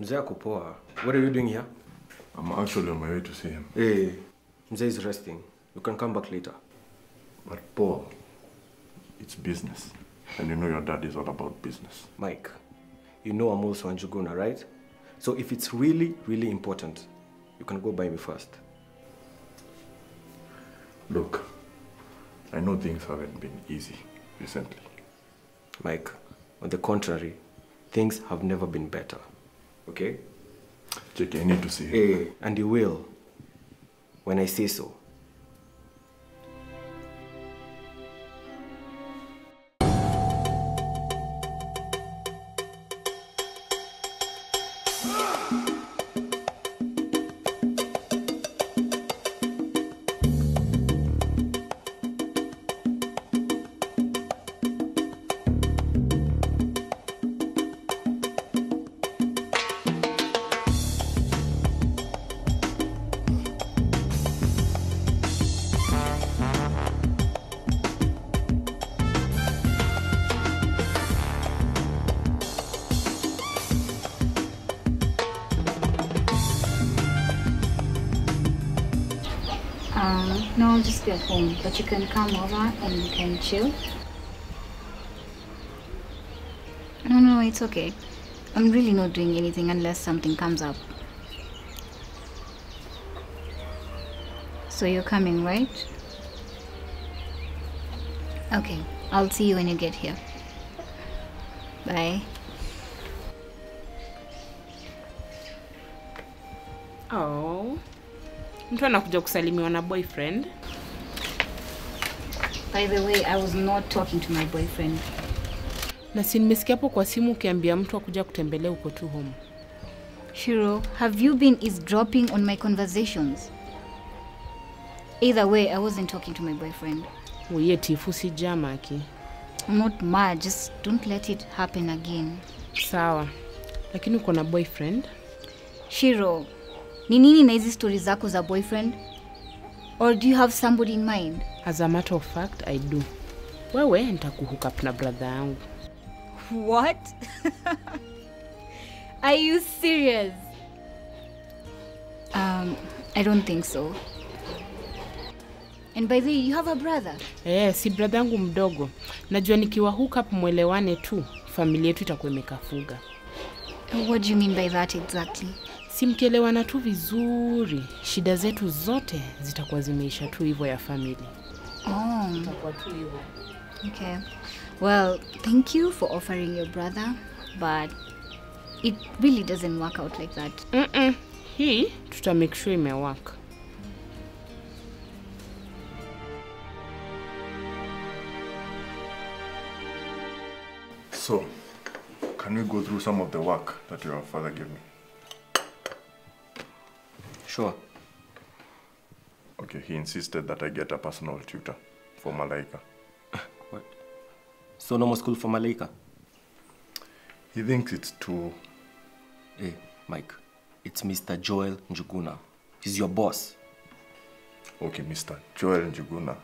Mzee ako poa. What are you doing here? I'm actually on my way to see him. Hey, Mzee is resting. You can come back later. But Paul, it's business. And you know your dad is all about business. Mike, you know I'm also Njuguna, right? So if it's really, really important, you can go by me first. Look, I know things haven't been easy recently. Mike, on the contrary, things have never been better. Okay? Jackie, I need to see him. Eh, hey, and you will when I say so. No, I'll just be at home. But you can come over and you can chill. No, no, it's okay. I'm really not doing anything unless something comes up. So you're coming, right? Okay, I'll see you when you get here. Bye. Mtu anakuja kusalimiwa na boyfriend. By the way, I was not talking to my boyfriend. Na si nimesikia hapo kwa simu ukiambia mtu akuja kutembelea uko tu home. Shiro, have you been eavesdropping on my conversations? Either way, I wasn't talking to my boyfriend. Uye tifu si jamaki. I'm not mad, just don't let it happen again. Sawa. Lakini uko na boyfriend? Shiro, ni nini na hizi stori zako za boyfriend? Or do you have somebody in mind? As a matter of fact, I do. Wewe nitakuhook up na brother yangu. What? Are you serious? Um, I don't think so. And by the way, you have a brother? Eh, si brother yangu mdogo. Najua nikiwa hook up mwelewane tu, familia yetu itakuwa imekafuga. What do you mean by that exactly? Si mkielewana tu vizuri, shida zetu zote zitakuwa zimeisha tu hivyo ya famili. Oh, Itakuwa tu hivyo. okay. Well, thank you for offering your brother, but it really doesn't work out like that. Mm-mm. Hii tuta make sure imework. So, can we go through some of the work that your father gave me? Sure. Okay, he insisted that I get a personal tutor for Malaika. What? So no more school for Malika? He thinks it's too. Hey, Mike, it's Mr. Joel Njuguna. He's your boss. Okay, Mr. Joel Njuguna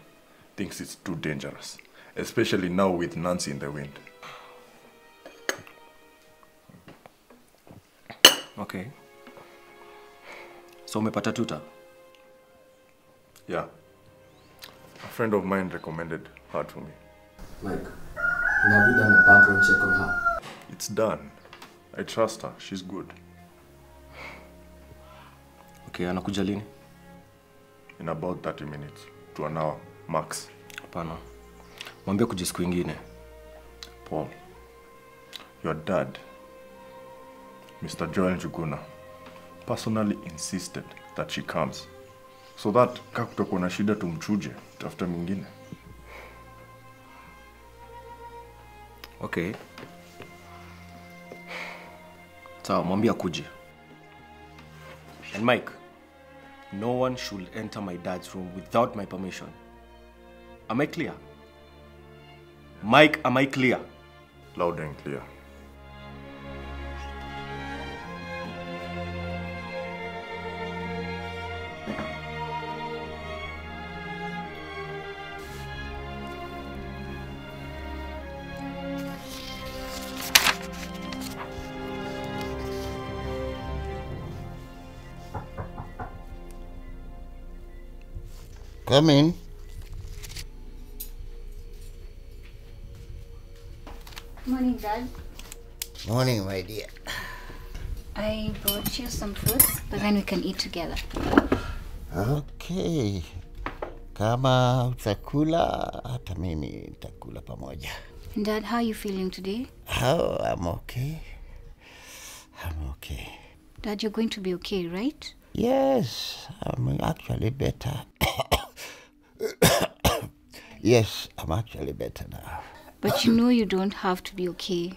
thinks it's too dangerous, especially now with Nancy in the wind. Okay. So umepata tuta? Yeah. A friend of mine recommended her to me. Mike, have you done a background check on her? It's done. I trust her. She's good. Okay, anakuja lini? In about 30 minutes to an hour, max. Hapana. Mwambie kuja siku ingine. Paul, your dad, Mr. Joel Njuguna, personally insisted that she comes. So that ka kutakuwa na shida tumchuje, tafuta mwingine. Okay. Sawa, mwambie akuje. And Mike, no one should enter my dad's room without my permission. Am I clear? Mike, am I clear? Loud and clear. Come in. Morning, Dad. Morning, my dear. I brought you some fruits, but then we can eat together. Okay. Kama utakula, hata mimi nitakula pamoja. Dad, how are you feeling today? Oh, I'm okay. I'm okay. Dad, you're going to be okay, right? Yes, I'm actually better. Yes, I'm actually better now. But you know you don't have to be okay.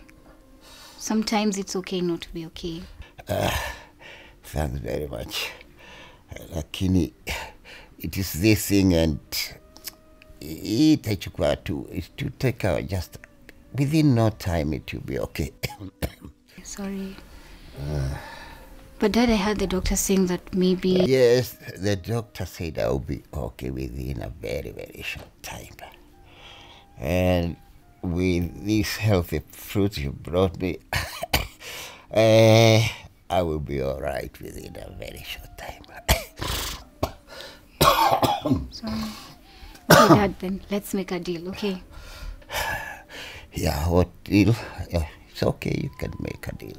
Sometimes it's okay not to be okay. Uh, Thanks very much. Lakini it is this thing and it itachukua tu it will take our just within no time it will be okay. Sorry. But Dad, I heard the doctor saying that maybe. yes, the doctor said I will be okay within a very very short time. And with these healthy fruits you brought me, eh, I will be all right within a very short time. Sorry. Okay, Dad, then let's make a deal, okay? Yeah, what deal? It's okay, you can make a deal.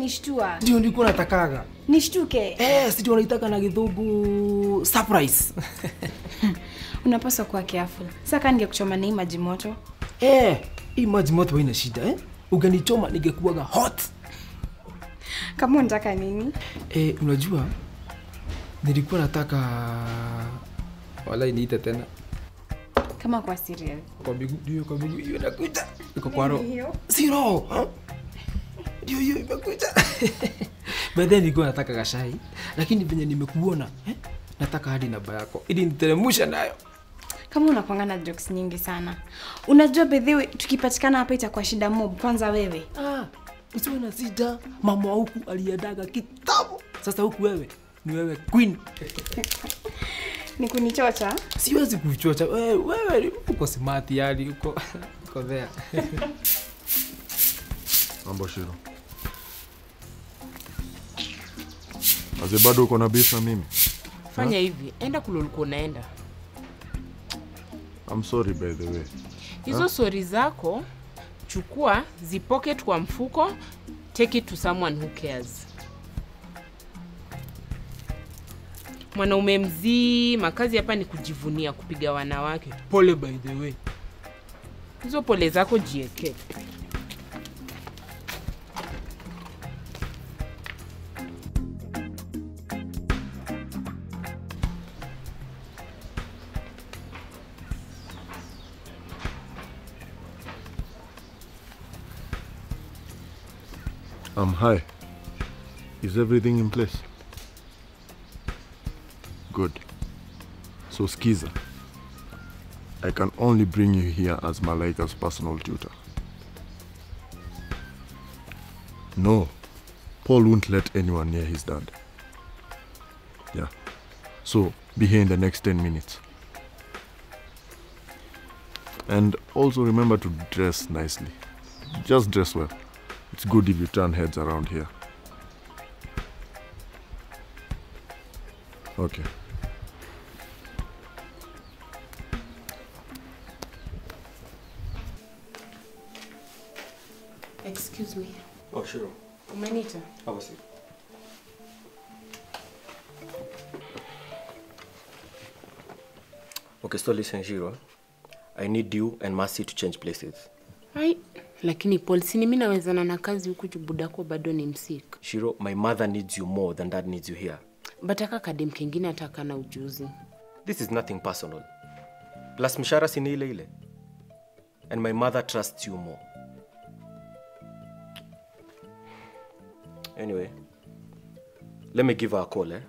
Umenishtua ndio ndiko natakaga. Nishtuke? Eh, sijui wanaitaka na githungu surprise. Unapaswa kuwa careful. Saka ningekuchoma na maji moto? Eh, hii maji moto haina shida eh? ungenichoma ningekuwaga hot. Kama unataka nini? Eh, unajua nilikuwa nataka wala niite tena. Kama kwa serial. Kwa miguu ndio kwa miguu hiyo inakuja iko kwa roho. si roho ndio hiyo imekuja. Baadaye nilikuwa nataka kashai lakini venye nimekuona eh? nataka hadi namba yako ili niteremusha nayo. Kama unakwanga na jokes nyingi sana. Unajua bedhiwe tukipatikana hapa itakuwa shida mob. Kwanza wewe. Ah, usiwe na sida mama wa huku aliendaga kitabu. Sasa huku wewe ni wewe queen. Ni kunichocha. Siwezi kuchocha. Wewe, wewe uko smart yani uko uko there. Mambo Shiro. Aze bado uko na beef na mimi? fanya hivi. Enda kule ulikuwa unaenda. I'm sorry by the way. hizo sori zako chukua zipocket kwa mfuko take it to someone who cares. Mwanaume mzii, makazi hapa ni kujivunia kupiga wanawake. Pole by the way. Hizo pole zako jieke I'm high. Is everything in place? Good. So Skiza, I can only bring you here as Malaika's personal tutor. No, Paul won't let anyone near his dad. Yeah. So be here in the next 10 minutes. And also remember to dress nicely. Just dress well. It's good if you turn heads around here. Okay. excuse me Oh, sure. umenita Have a seat. Okay, so listen, Shiro. I need you and Mercy to change places. ai lakini paul sini mi nawezana na kazi huku jubudako bado ni msik Shiro, my mother needs you more than dad needs you here. bataka kadem kengine ataka na ujuzi This is nothing personal. Plus mshahara si ni ile ile. And my mother trusts you more. Anyway, let me give her a call eh?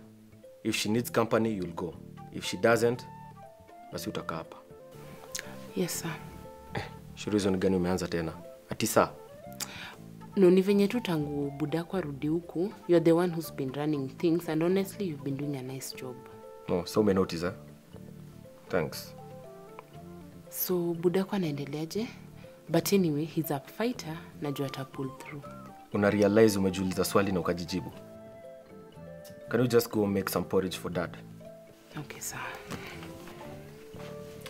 if she needs company you'll go if she doesn't basi utakaa hapa Yes sir. shiro hizo ni gani umeanza tena ati saa No, ni venye tu tangu budako arudi huku, you're the one who's been running things and honestly you've been doing a nice job. oh, so umenotice eh? thanks So budako anaendeleaje? But anyway, he's a fighter, najua atapull through. una realize umejiuliza swali na ukajijibu can you just go make some porridge for dad Okay, sir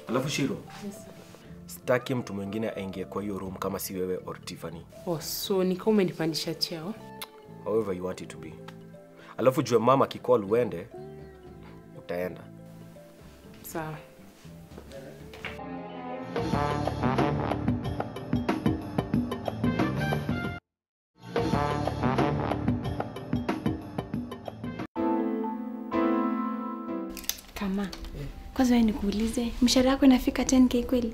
alafu shiro sitaki mtu mwingine aingie kwa hiyo room kama si wewe or tiffany Oh, so ni kama umenipandisha cheo? however you want it to be alafu jua mama akicall uende utaenda Sawa. Kama kwanza wewe nikuulize, mshahara wako inafika 10k kweli?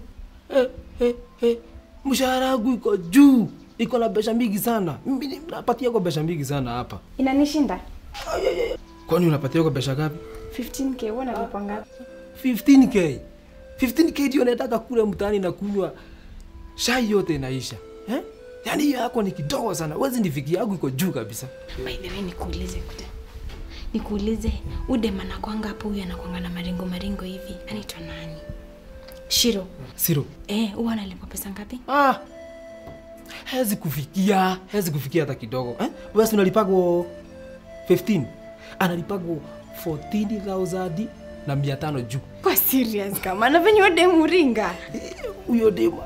Eh, eh, mshahara yangu iko juu. Iko na pesa mingi sana. Mimi napatia kwa pesa mingi sana hapa. Inanishinda? Kwani unapatia kwa pesa gapi 15k. Wewe unalipa ngapi? 15k 15k ndio nataka kule mtaani na kunywa. Shai yote inaisha. Eh? yaani hiyo yako ni kidogo sana. Wezi nifiki yangu iko juu kabisa. By the way, nikuulize kuta, nikuulize ude manakwanga hapo, huyu anakwanga na maringo maringo hivi, anaitwa nani? Shiro. siro Eh, huwa analipwa pesa ngapi? ah, hezi kufikia hezi kufikia hata kidogo eh? wesi unalipago 15 analipago 14000 na mia tano juu Kwa serious kama na venye demu ringa. huyo demu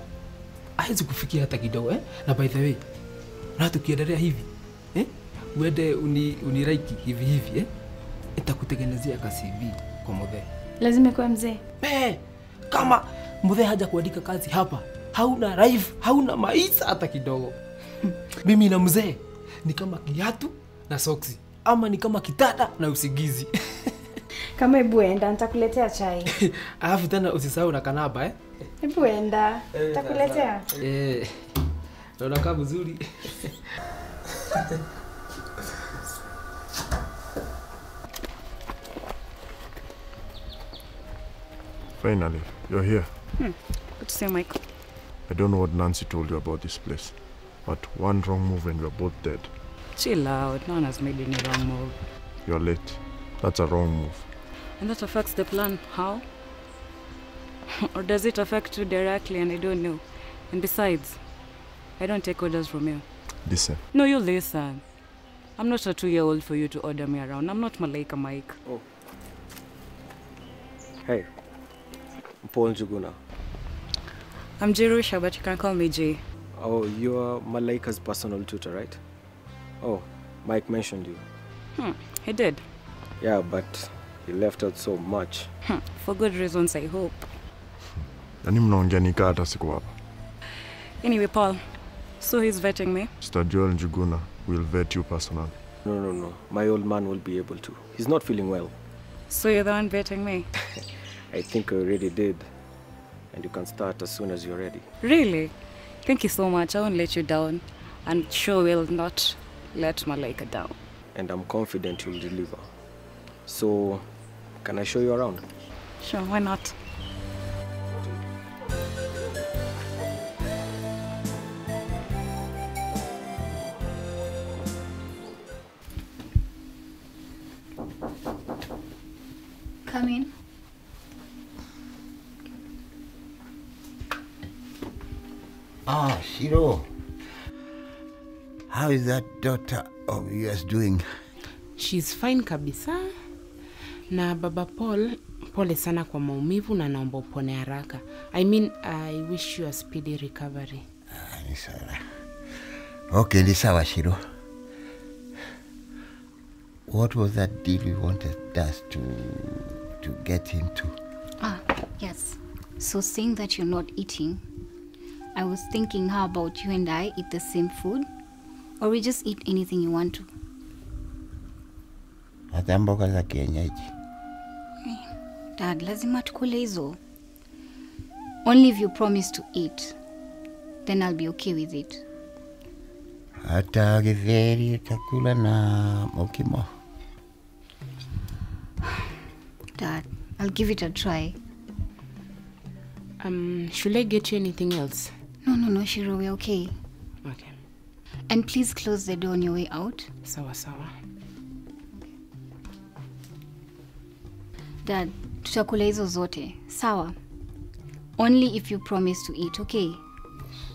hawezi kufikia hata kidogo eh? na by the way na tukiendelea hivi eh? uende uni, uniraiki hivi hivi eh? itakutengenezea ka CV kwa mzee. Lazima kwa mzee. eh, kama mudhee haja kuandika kazi hapa hauna life hauna maisa hata kidogo mimi na mzee ni kama kiatu na soksi ama ni kama kitanda na usigizi Kama hebu enda, nitakuletea chai. alafu tena usisahau na kanaba eh? Hebu enda, nitakuletea. Eh, naona kaa mzuri Finally, you're here. Hmm. Good to see you, Mike. I don't know what Nancy told you about this place, but one wrong move and we're both dead. Chill out. No one has made any wrong move. You're late. That's a wrong move. And that affects the plan. How? or does it affect you directly and I don't know? And besides, I don't take orders from you. Listen, No, you listen. I'm not a two-year-old for you to order me around. I'm not Malaika Mike. Oh. Hey paul njuguna I'm Jerusha, but you can call me Jay. oh you're malaika's personal tutor right oh mike mentioned you Hmm, he did. yeah but he left out so much Hmm, for good reasons, I hope. yani mnaongea nikaa hata siku hapa. Anyway, Paul, so he's vetting me. Mr. Joel Njuguna will vet you personally. no no no my old man will be able to he's not feeling well So you're the one vetting me? i think i already did and you can start as soon as you're ready Really? Thank you so much. I won't let you down. And sure will not let Malaika down. and i'm confident you'll deliver so can i show you around Sure, why not? Come in. Ah, Shiro. How is that daughter of yours doing? She's fine kabisa. Na baba Paul, pole sana kwa maumivu na naomba upone haraka. I mean, I wish you a speedy recovery. Ah, ni sawa. Okay, ni sawa, Shiro. What was that deal you wanted us to to get into? Ah, yes. So seeing that you're not eating, I was thinking, how about you and I eat the same food? Or we just eat anything you want to? Hata mboga za kienyeji. Eh, Dad, lazima tukule hizo. Only if you promise to eat, then I'll be okay with it. Hata githeri utakula na mokimo. Dad, I'll give it a try. Um, should I get you anything else? No, no, no, Shiro, we're okay. Okay. And please close the door on your way out. Sawa sawa. Dad, tutakula hizo zote. Sawa. Only if you promise to eat, okay?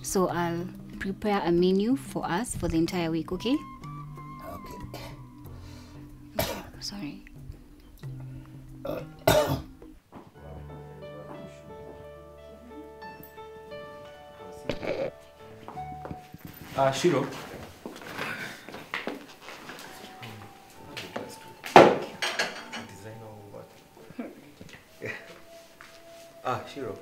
So I'll prepare a menu for us for the entire week, okay? Okay. Sorry. Uh, Shiro. Ah, Shiro.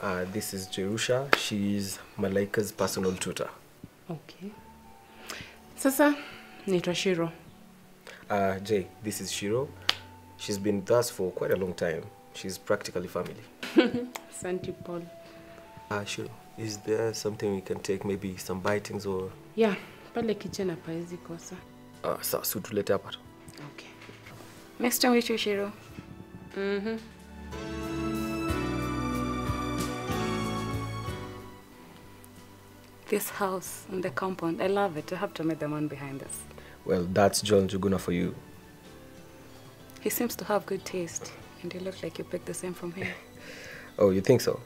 Uh, this is Jerusha. She's Malaika's personal tutor. Okay. Sasa naitwa Shiro. Uh, Jay, this is Shiro. She's been with us for quite a long time. She's practically family. Asante Paul. Uh, Shiro, is there something we can take, maybe some bitings or... Yeah, pale kitchen hapaezi kosa. Uh, sawa, si tulete hapa tu. Okay. Next time with you, Shiro. Mhm. This house and the compound, I love it. I have to meet the man behind this. Well, that's John Juguna for you. He seems to have good taste, and you look like you picked the same from him. Oh, you think so?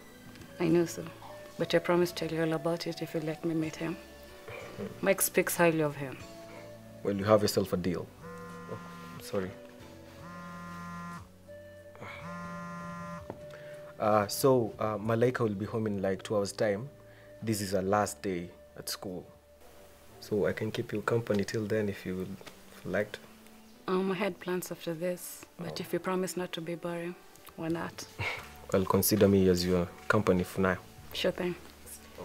I know so, but I promise to tell you all about it if you let me meet him. Mike speaks highly of him. Well, you have yourself a deal. Oh, sorry. Uh, so, uh, Malaika will be home in like two hours' time. This is her last day at school. So I can keep you company till then if you would if you liked. Um, I had plans after this, but if you promise not to be boring, why not? Well, consider me as your company for now. Sure thing. Um,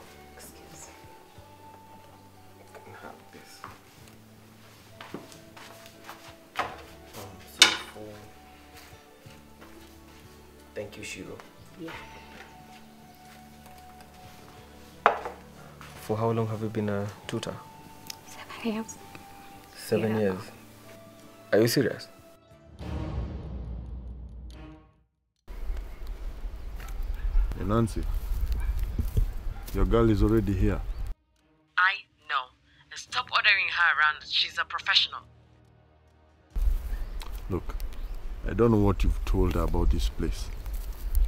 Thank you, Shiro. Yeah. For how long have you been a tutor? Seven years. Seven Yeah. years. Are you serious? Hey, Nancy, your girl is already here. I know. And stop ordering her around. She's a professional. Look, I don't know what you've told her about this place.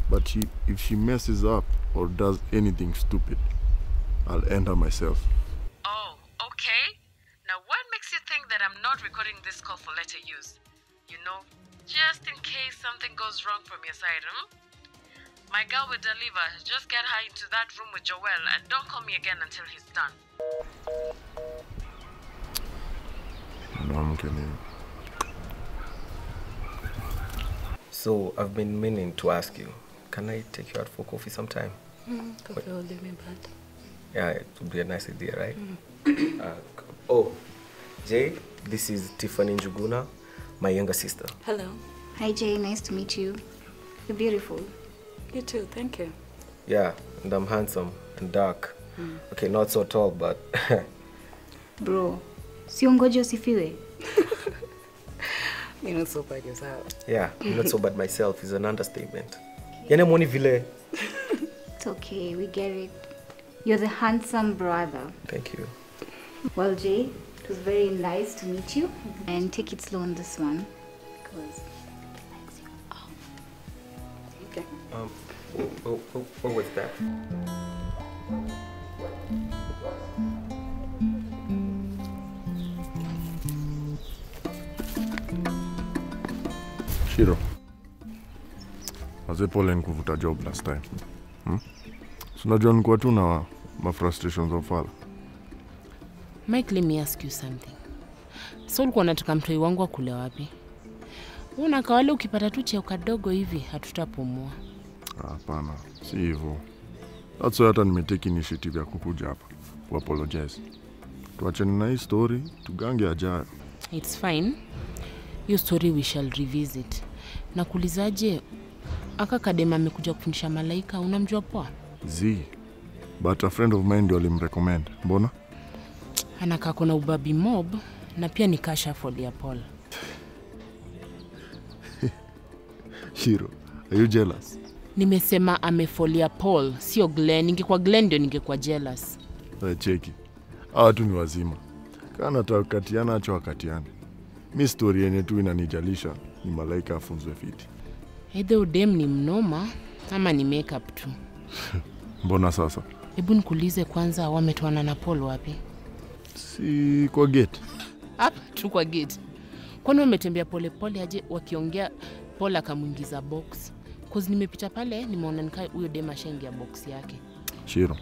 But she, if she messes up or does anything stupid, I'll end her myself. Oh, okay. Now, what makes you think that I'm not recording this call for letter use? You know, just in case something goes wrong from your side, hmm? My girl will deliver. Just get her into that room with Joel and don't call me again until he's done. No, I'm kidding. So I've been meaning to ask you, can I take you out for coffee sometime? Coffee will do me bad. Yeah, it would be a nice idea, right? uh, oh, Jay, this is Tiffany Njuguna, my younger sister. Hello. Hi, Jay. Nice to meet you. You're beautiful. You too. Thank you. Yeah, and I'm handsome and dark. Okay, not so tall, but Bro, sio ngoja usifiwe. You're not so bad yourself. yeah, I'm not so bad myself is an understatement. Yani mwoni vile. It's okay, we get it. You're the handsome brother. Thank you. Well, Jay, it was very nice to meet you. And take it slow on this one. Because Um, what, oh, what was that? Shiro. Wazee pole nikuvuta job last time. Hmm? So unajua nikuwa tu na ma frustrations of all. Mike, let me ask you something. So ulikuwa unataka mtoi wangu akule wapi? Una kawale ukipata tu cheo kadogo hivi hatutapumua. Hapana, si hivyo. That's why hata nimetake initiative ya kukuja hapa ku apologize. Tuachane na hii story, tugange ajayo. It's fine. Hiyo story we shall revisit. Nakuulizaje, aka kadema amekuja kufundisha malaika, unamjua poa? Z. But a friend of mine ndio alimrecommend. Mbona? Anakaa kona ubabi mob na pia ni kasha ya Paul. Shiro, Are you jealous? Nimesema amefolia paul sio glen ningekuwa glen ndio ningekuwa jealous. Eh, cheki. Hawa tu ni wazima. Kaa takatiana acho wakatiane. Mi stori yenye tu inanijalisha ni malaika afunzwe fiti. Edhe udem ni mnoma ama ni makeup tu. Mbona sasa? Hebu nikuulize kwanza wametoana na paul wapi? Si kwa gate. Hapa tu kwa gate. Kwani wametembea polepole aje wakiongea? Paul akamwingiza box cause nimepita pale nimeona nikaa huyo dem ashaingia box yake shiro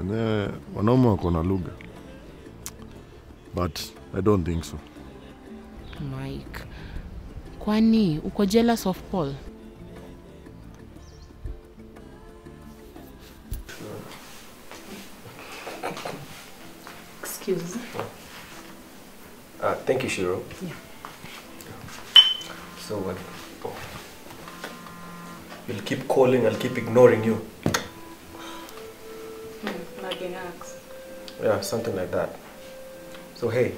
enyewe wanaume wako na lugha but i don't think so mike kwani uko jealous of paul Excuse. Uh, thank you, Shiro. Yeah. So what? You'll keep calling, I'll keep ignoring you. Hmm, Nagging axe. Yeah, something like that. So hey,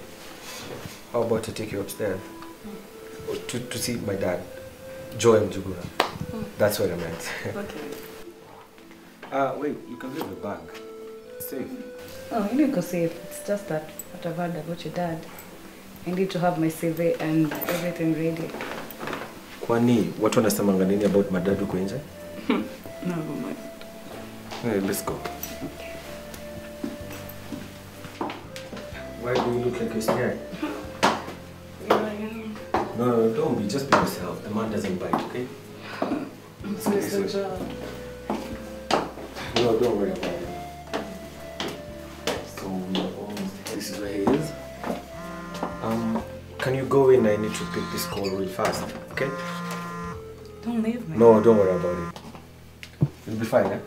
how about I take you upstairs hmm. to, to see my dad, Joy Njuguna. Hmm. That's what I meant. Okay. uh, wait, you can leave the bag. Safe. Oh, you need to safe. It's just that what I've heard about your dad. I need to have my CV and everything ready. Kwani watu wanasemanga nini about madad huko nje? Never mind. Hey, let's go. Why do you look like you're scared? No, no, don't be. Just be yourself. The man doesn't bite, okay? So it's the job. No, don't worry about it. So we are almost. This is where he is. Um, can you go in? I need to pick this call real fast, okay? Leave me. No, don't worry about it. You'll be fine, eh?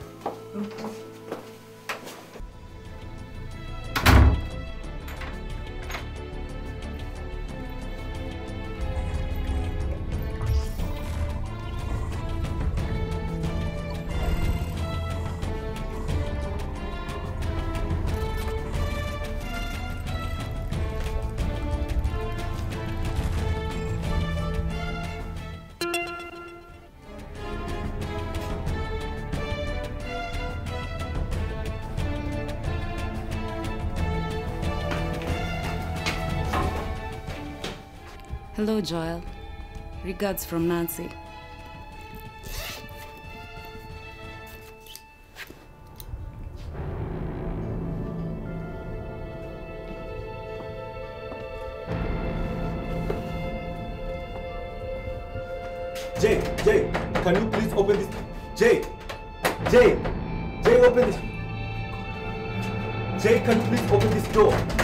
Hello, Joel. Regards from Nancy. Jay, Jay, can you please open this? Jay, Jay, Jay, open this. Jay, can you please open this door?